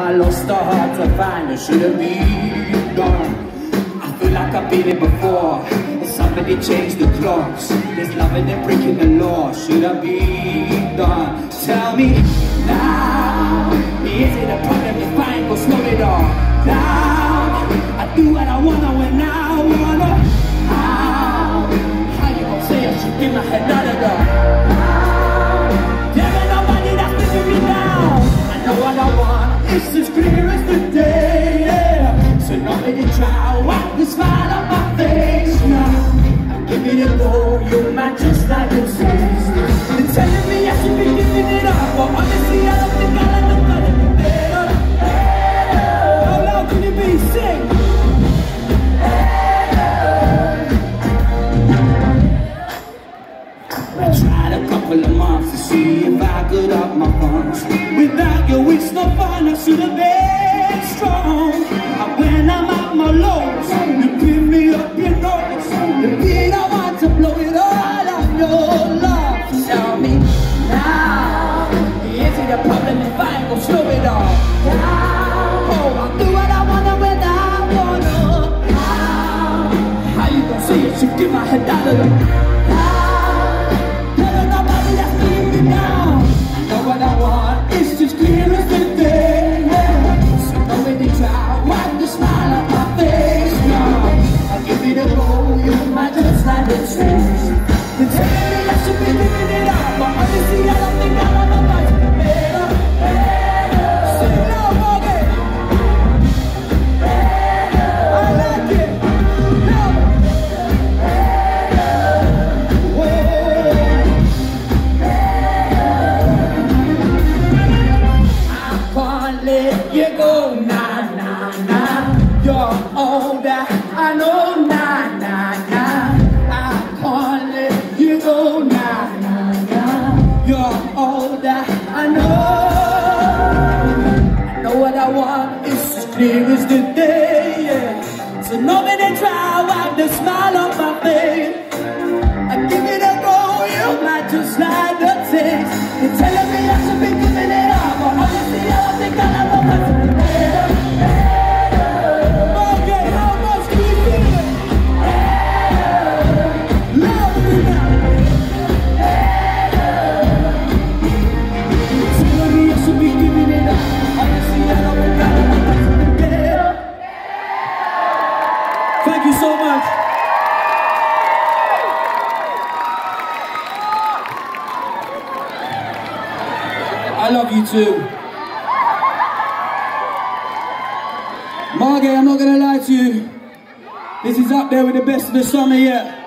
I lost the heart to find. I should have been gone. I feel like I've been here before. Somebody changed the clocks. There's love and they're breaking the law. Should I be done? Tell me now. Is it a problem if I ain't gonna slow it all down? I do what I wanna when I wanna. How? How you gonna say I should get my head out of the I. It's as clear as the day. Yeah. So nobody try. Wipe the smile on my face now. I'm giving it a go. You might just like it says. They're telling me I should be giving it up, but honestly I don't think I like the better. How loud can you be? Sing. I tried a couple of months to see if I could up my funds. Without you, it's. I should have been strong. When I'm at my lowest, you pick me up your nose. The beat I want to blow it all on your love. Tell me now, is it a problem if I go slow it all down? Oh, I'll do what I wanna when I wanna. How? How you gonna say it? Should get my head out of the. Just like I know. I know what I want, it's as clear as the day. So nobody try, wipe the smile off my face. I give it a go, you might just like I love you too. Margate, I'm not gonna lie to you. This is up there with the best of the summer yet.